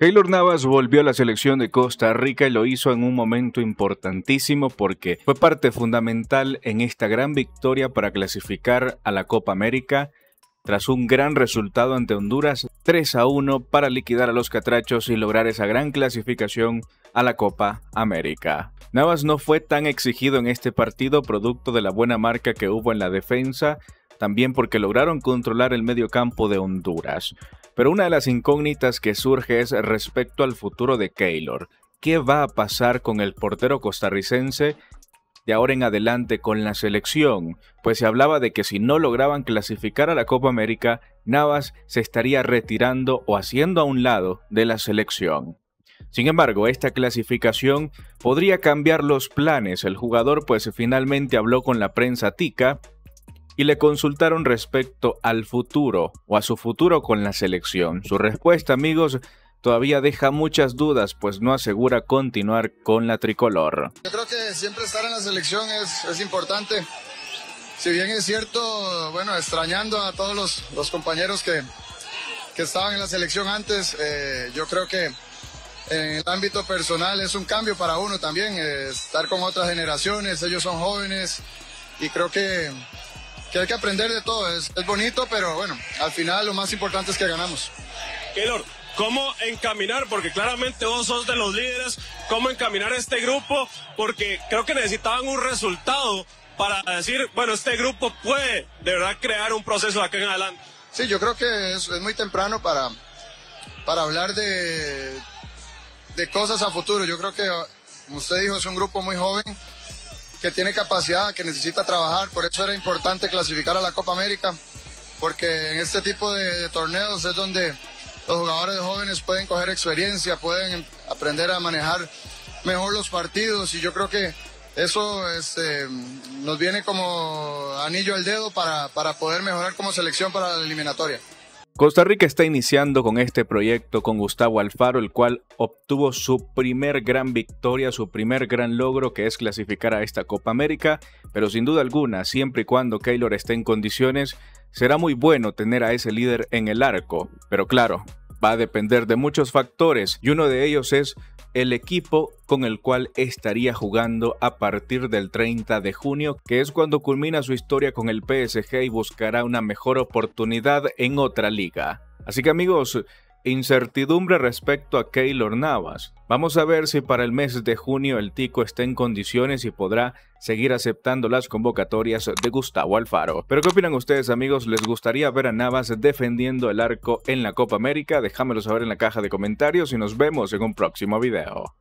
Keylor Navas volvió a la selección de Costa Rica y lo hizo en un momento importantísimo porque fue parte fundamental en esta gran victoria para clasificar a la Copa América tras un gran resultado ante Honduras 3 a 1 para liquidar a los catrachos y lograr esa gran clasificación a la Copa América. Navas no fue tan exigido en este partido producto de la buena marca que hubo en la defensa, también porque lograron controlar el medio campo de Honduras. Pero una de las incógnitas que surge es respecto al futuro de Keylor. ¿Qué va a pasar con el portero costarricense de ahora en adelante con la selección? Pues se hablaba de que si no lograban clasificar a la Copa América, Navas se estaría retirando o haciendo a un lado de la selección. Sin embargo, esta clasificación podría cambiar los planes. El jugador pues finalmente habló con la prensa tica y le consultaron respecto al futuro o a su futuro con la selección. Su respuesta, amigos, todavía deja muchas dudas, pues no asegura continuar con la tricolor. Yo creo que siempre estar en la selección es, importante. Si bien es cierto, bueno, extrañando a todos los, compañeros que, que, estaban en la selección antes, eh, yo creo que en el ámbito personal es un cambio para uno también, eh, estar con otras generaciones, ellos son jóvenes y creo que que hay que aprender de todo. Es, es bonito, pero bueno, al final lo más importante es que ganamos. Keylor, ¿cómo encaminar? Porque claramente vos sos de los líderes. ¿Cómo encaminar este grupo? Porque creo que necesitaban un resultado para decir, bueno, este grupo puede de verdad crear un proceso de acá en adelante. Sí, yo creo que es, es muy temprano para, para hablar de, de cosas a futuro. Yo creo que, como usted dijo, es un grupo muy joven que tiene capacidad, que necesita trabajar. Por eso era importante clasificar a la Copa América, porque en este tipo de, torneos es donde los jugadores jóvenes pueden coger experiencia, pueden aprender a manejar mejor los partidos y yo creo que eso este, nos viene como anillo al dedo para, para poder mejorar como selección para la eliminatoria. Costa Rica está iniciando con este proyecto con Gustavo Alfaro, el cual obtuvo su primer gran victoria, su primer gran logro, que es clasificar a esta Copa América, pero sin duda alguna, siempre y cuando Keylor esté en condiciones, será muy bueno tener a ese líder en el arco. Pero claro, va a depender de muchos factores y uno de ellos es el equipo con el cual estaría jugando a partir del 30 de junio, que es cuando culmina su historia con el PSG y buscará una mejor oportunidad en otra liga. Así que amigos, Incertidumbre respecto a Keylor Navas. Vamos a ver si para el mes de junio el Tico está en condiciones y podrá seguir aceptando las convocatorias de Gustavo Alfaro. Pero ¿qué opinan ustedes amigos? ¿Les gustaría ver a Navas defendiendo el arco en la Copa América? Déjamelo saber en la caja de comentarios y nos vemos en un próximo video.